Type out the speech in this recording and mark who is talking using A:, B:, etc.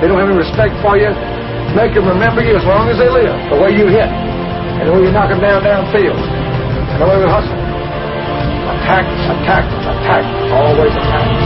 A: they don't have any respect for you. Make them remember you as long as they live, the way you hit, and the way you knock them down downfield, and the way we hustle. Attack, attack, attack, always attack.